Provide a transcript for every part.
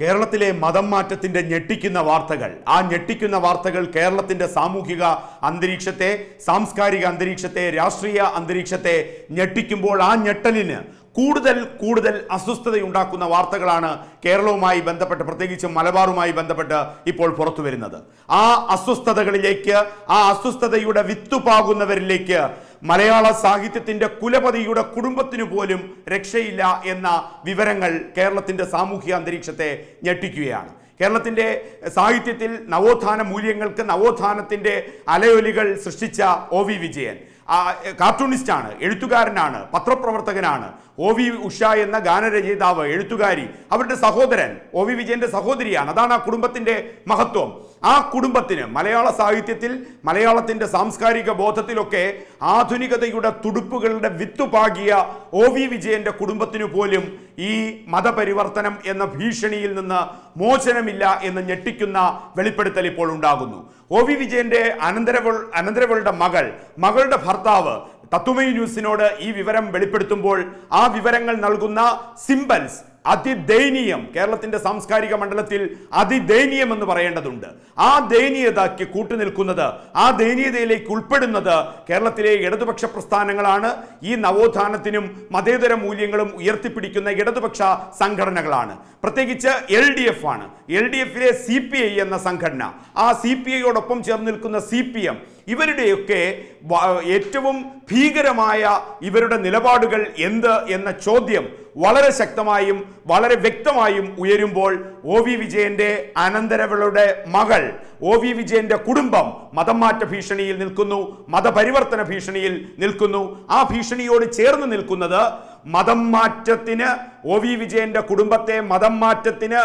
കേരളത്തിലെ മതം മാറ്റത്തിന്റെ ഞെട്ടിക്കുന്ന വാർത്തകൾ. ആ ഞെട്ടിക്കുന്ന വാർത്തകൾ കേരളത്തിന്റെ സാമൂഹിക അന്തരീക്ഷത്തെ സാംസ്കാരിക അന്തരീക്ഷത്തെ രാഷ്ട്രീയ അന്തരീക്ഷത്തെ ഞെട്ടിക്കുമ്പോൾ ആ ഞെട്ടലിന് കൂടുതൽ കൂടുതൽ അസ്വസ്ഥതയുണ്ടാക്കുന്ന വാർത്തകളാണ് കേരളവുമായി ബന്ധപ്പെട്ട് പ്രത്യേകിച്ച് മലബാറുമായി ബന്ധപ്പെട്ട് ഇപ്പോൾ പുറത്തു വരുന്നത് ആ അസ്വസ്ഥതകളിലേക്ക് ആ അസ്വസ്ഥതയുടെ വിത്തുപാകുന്നവരിലേക്ക് മലയാള സാഹിത്യത്തിന്റെ കുലപതിയുടെ കുടുംബത്തിനു പോലും രക്ഷയില്ല എന്ന വിവരങ്ങൾ കേരളത്തിന്റെ സാമൂഹ്യ അന്തരീക്ഷത്തെ ഞെട്ടിക്കുകയാണ്. കേരളത്തിന്റെ സാഹിത്യത്തിൽ നവോത്ഥാന മൂല്യങ്ങൾക്ക് നവോത്ഥാനത്തിന്റെ അലയൊലികൾ സൃഷ്ടിച്ച ഒ വി വിജയൻ. കാർട്ടൂണിസ്റ്റ് കാർട്ടൂണിസ്റ്റാണ് എഴുത്തുകാരനാണ് പത്രപ്രവർത്തകനാണ്. ഒ വി ഉഷ എന്ന ഗാനരചയിതാവ് എഴുത്തുകാരി അവരുടെ സഹോദരൻ ഒ വി സഹോദരിയാണ്. അതാണ് ആ കുടുംബത്തിന്റെ മഹത്വം. ആ കുടുംബത്തിന് മലയാള സാഹിത്യത്തിൽ മലയാളത്തിന്റെ സാംസ്കാരിക ബോധത്തിലൊക്കെ ആധുനികതയുടെ തുടുപ്പുകളുടെ വിത്തുപാകിയ ഒ വി വിജയന്റെ കുടുംബത്തിനു പോലും ഈ മതപരിവർത്തനം എന്ന ഭീഷണിയിൽ നിന്ന് മോചനമില്ല എന്ന് ഞെട്ടിക്കുന്ന വെളിപ്പെടുത്തൽ ഇപ്പോൾ ഉണ്ടാകുന്നു. ഒ വി വിജയന്റെ അനന്തരവൾ അനന്തരവളുടെ മകൾ മകളുടെ ഭർത്താവ് തത്തുമൈ ന്യൂസിനോട് ഈ വിവരം വെളിപ്പെടുത്തുമ്പോൾ ആ വിവരങ്ങൾ നൽകുന്ന സിംബൽസ് അതിദയനീയം കേരളത്തിന്റെ സാംസ്കാരിക മണ്ഡലത്തിൽ അതിദയനീയം എന്ന് പറയേണ്ടതുണ്ട്. ആ ദയനീയതയ്ക്ക് കൂട്ടുനിൽക്കുന്നത് ആ ദയനീയതയിലേക്ക് ഉൾപ്പെടുന്നത് കേരളത്തിലെ ഇടതുപക്ഷ പ്രസ്ഥാനങ്ങളാണ്. ഈ നവോത്ഥാനത്തിനും മതേതര മൂല്യങ്ങളും ഉയർത്തിപ്പിടിക്കുന്ന ഇടതുപക്ഷ സംഘടനകളാണ്. പ്രത്യേകിച്ച് എൽ ഡി എഫ് ആണ്. എൽ ഡി എഫിലെ സി പി ഐ എന്ന സംഘടന. ആ സി പി ഐയോടൊപ്പം ചേർന്ന് നിൽക്കുന്ന സി പി എം ഇവരുടെയൊക്കെ ഏറ്റവും ഭീകരമായ ഇവരുടെ നിലപാടുകൾ എന്ത് എന്ന ചോദ്യം വളരെ ശക്തമായും വളരെ വ്യക്തമായും ഉയരുമ്പോൾ ഒ വി വിജയന്റെ അനന്തരവളുടെ മകൾ ഒ വി വിജയന്റെ കുടുംബം മതം മാറ്റ ഭീഷണിയിൽ നിൽക്കുന്നു മതപരിവർത്തന ഭീഷണിയിൽ നിൽക്കുന്നു. ആ ഭീഷണിയോട് ചേർന്ന് നിൽക്കുന്നത് മതം മാറ്റത്തിന് ഒ വി വിജയന്റെ കുടുംബത്തെ മതം മാറ്റത്തിന്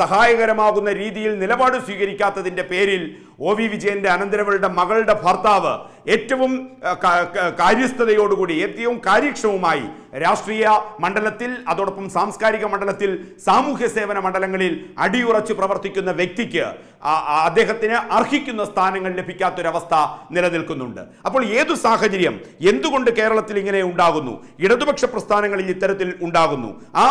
സഹായകരമാകുന്ന രീതിയിൽ നിലപാട് സ്വീകരിക്കാത്തതിന്റെ പേരിൽ ഒ വി വിജയന്റെ അനന്തരവളുടെ മകളുടെ ഭർത്താവ് ഏറ്റവും കാര്യസ്ഥതയോടുകൂടി ഏറ്റവും കാര്യക്ഷമമായി രാഷ്ട്രീയ മണ്ഡലത്തിൽ അതോടൊപ്പം സാംസ്കാരിക മണ്ഡലത്തിൽ സാമൂഹ്യ സേവന മണ്ഡലങ്ങളിൽ അടിയുറച്ച് പ്രവർത്തിക്കുന്ന വ്യക്തിക്ക് ആ അദ്ദേഹത്തിന് അർഹിക്കുന്ന സ്ഥാനങ്ങൾ ലഭിക്കാത്തൊരവസ്ഥ നിലനിൽക്കുന്നുണ്ട്. അപ്പോൾ ഏതു സാഹചര്യം? എന്തുകൊണ്ട് കേരളത്തിൽ ഇങ്ങനെ ഉണ്ടാകുന്നു? ഇടതുപക്ഷ പ്രസ്ഥാനങ്ങളിൽ ഇത്തരത്തിൽ ഉണ്ടാകുന്നു. ആ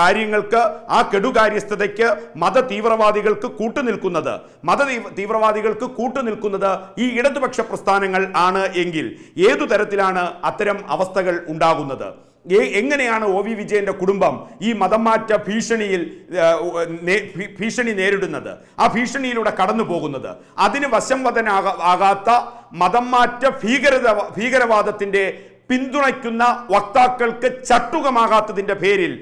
കാര്യങ്ങൾക്ക് ആ കെടുകാര്യസ്ഥതയ്ക്ക് മത തീവ്രവാദികൾക്ക് കൂട്ടുനിൽക്കുന്നത് മത തീവ്രവാദികൾക്ക് കൂട്ടുനിൽക്കുന്നത് ഈ ഇടതുപക്ഷ പ്രസ്ഥാനങ്ങൾ ആണ് എങ്കിൽ ഏതു തരത്തിലാണ് അത്തരം അവസ്ഥകൾ ഉണ്ടാകുന്നത്? എങ്ങനെയാണ് ഒ വി വിജയന്റെ കുടുംബം ഈ മതം മാറ്റ ഭീഷണിയിൽ ഭീഷണി നേരിടുന്നത്? ആ ഭീഷണിയിലൂടെ കടന്നു പോകുന്നത്. അതിന് വശംവദനാകാ ആകാത്ത മതം മാറ്റ ഭീകരത ഭീകരവാദത്തിന്റെ പിന്തുണയ്ക്കുന്ന വക്താക്കൾക്ക് ചട്ടുകമാകാത്തതിന്റെ പേരിൽ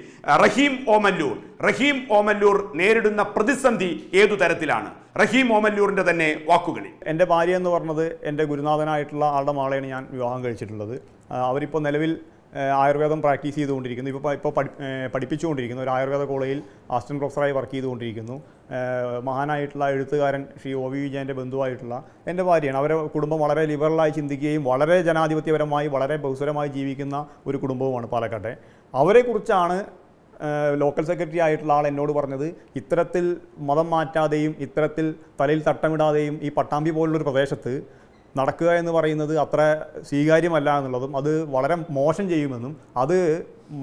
റഹീം ഓമല്ലൂർ റഹീം ഓമല്ലൂർ നേരിടുന്ന പ്രതിസന്ധി ഏതു തരത്തിലാണ്? റഹീം ഓമല്ലൂരിന്റെ തന്നെ വാക്കുകളിൽ. എന്റെ ഭാര്യ എന്ന് പറഞ്ഞത് എന്റെ ഗുരുനാഥനായിട്ടുള്ള ആളുടെ മാളയാണ് ഞാൻ വിവാഹം കഴിച്ചിട്ടുള്ളത്. അവരിപ്പോൾ നിലവിൽ ആയുർവേദം പ്രാക്ടീസ് ചെയ്തുകൊണ്ടിരിക്കുന്നു. ഇപ്പോൾ ഇപ്പോൾ പഠി പഠിപ്പിച്ചുകൊണ്ടിരിക്കുന്നു. ഒരു ആയുർവേദ കോളേജിൽ അസിസ്റ്റന്റ് പ്രൊഫസറായി വർക്ക് ചെയ്തുകൊണ്ടിരിക്കുന്നു. മഹാനായിട്ടുള്ള എഴുത്തുകാരൻ ശ്രീ ഒ വി വിജയന്റെ ബന്ധുവായിട്ടുള്ള എന്റെ ഭാര്യയാണ്. അവരെ കുടുംബം വളരെ ലിബറലായി ചിന്തിക്കുകയും വളരെ ജനാധിപത്യപരമായി വളരെ ബഹുസ്വരമായി ജീവിക്കുന്ന ഒരു കുടുംബവുമാണ് പാലക്കാട്ടെ. അവരെക്കുറിച്ചാണ് ലോക്കൽ സെക്രട്ടറി ആയിട്ടുള്ള ആൾ എന്നോട് പറഞ്ഞത്. ഇത്തരത്തിൽ മതം മാറ്റാതെയും ഇത്തരത്തിൽ തലയിൽ തട്ടമിടാതെയും ഈ പട്ടാമ്പി പോലുള്ളൊരു പ്രദേശത്ത് നടക്കുക എന്ന് പറയുന്നത് അത്ര സ്വീകാര്യമല്ല എന്നുള്ളതും അത് വളരെ മോശം ചെയ്യുമെന്നും അത്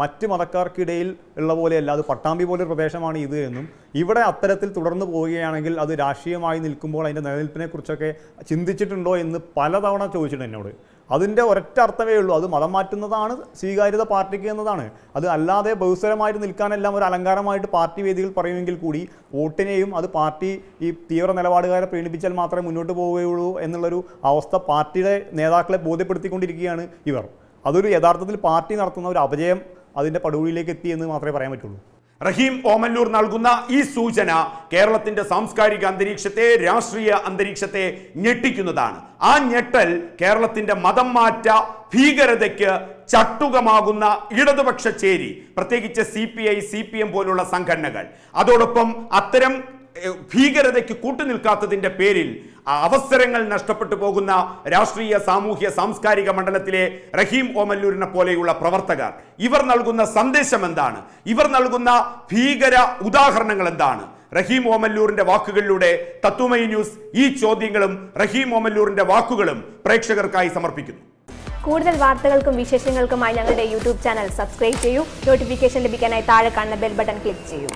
മറ്റ് മതക്കാർക്കിടയിൽ ഉള്ള പോലെയല്ല അത് പട്ടാമ്പി പോലൊരു പ്രദേശമാണ് ഇത് എന്നും. ഇവിടെ അത്തരത്തിൽ തുടർന്നു പോവുകയാണെങ്കിൽ അത് രാഷ്ട്രീയമായി നിൽക്കുമ്പോൾ അതിന്റെ നിലനിൽപ്പിനെക്കുറിച്ചൊക്കെ ചിന്തിച്ചിട്ടുണ്ടോ എന്ന് പലതവണ ചോദിച്ചിട്ടുണ്ട് എന്നോട്. അതിന്റെ ഒരൊറ്റ അർത്ഥമേ ഉള്ളൂ. അത് മതം മാറ്റുന്നതാണ് സ്വീകാര്യത പാർട്ടിക്ക് എന്നതാണ്. അത് അല്ലാതെ ബഹുസ്വരമായിട്ട് നിൽക്കാനെല്ലാം ഒരു അലങ്കാരമായിട്ട് പാർട്ടി വേദികൾ പറയുമെങ്കിൽ കൂടി വോട്ടിനെയും അത് പാർട്ടി ഈ തീവ്ര നിലപാടുകാരെ പ്രീണിപ്പിച്ചാൽ മാത്രമേ മുന്നോട്ട് പോവുകയുള്ളൂ എന്നുള്ളൊരു അവസ്ഥ പാർട്ടിയുടെ നേതാക്കളെ ബോധ്യപ്പെടുത്തിക്കൊണ്ടിരിക്കുകയാണ് ഇവർ. അതൊരു യഥാർത്ഥത്തിൽ പാർട്ടി നടത്തുന്ന ഒരു അപജയം അതിന്റെ പടുകുഴിയിലേക്ക് എത്തി എന്ന് മാത്രമേ പറയാൻ പറ്റുള്ളൂ. റഹീം ഓമല്ലൂർ നൽകുന്ന ഈ സൂചന കേരളത്തിന്റെ സാംസ്കാരിക അന്തരീക്ഷത്തെ രാഷ്ട്രീയ അന്തരീക്ഷത്തെ ഞെട്ടിക്കുന്നതാണ്. ആ ഞെട്ടൽ കേരളത്തിന്റെ മതം മാറ്റ ഭീകരതയ്ക്ക് ചട്ടുകമാകുന്ന ഇടതുപക്ഷ ചേരി പ്രത്യേകിച്ച് C P I C P M പോലുള്ള സംഘടനകൾ. അതോടൊപ്പം അത്തരം ഭീകരതയ്ക്ക് കൂട്ടുനിൽക്കാത്തതിന്റെ പേരിൽ അവസരങ്ങൾ നഷ്ടപ്പെട്ടു പോകുന്ന രാഷ്ട്രീയ സാമൂഹ്യ സാംസ്കാരിക മണ്ഡലത്തിലെ റഹീം ഓമല്ലൂരിനെ പോലെയുള്ള പ്രവർത്തകർ. ഇവർ നൽകുന്ന സന്ദേശം എന്താണ്? ഇവർ നൽകുന്ന ഭീകര ഉദാഹരണങ്ങൾ എന്താണ്? റഹീം ഓമല്ലൂരിന്റെ വാക്കുകളിലൂടെ തത്വമയി ന്യൂസ് ഈ ചോദ്യങ്ങളും റഹീം ഓമല്ലൂരിന്റെ വാക്കുകളും പ്രേക്ഷകർക്കായി സമർപ്പിക്കുന്നു. കൂടുതൽ വാർത്തകൾക്കും വിശേഷങ്ങൾക്കുമായി ഞങ്ങളുടെ യൂട്യൂബ് ചാനൽ സബ്സ്ക്രൈബ് ചെയ്യൂ. നോട്ടിഫിക്കേഷൻ ലഭിക്കാനായി താഴെ കാണുന്ന ബെൽ ബട്ടൺ ക്ലിക്ക് ചെയ്യൂ.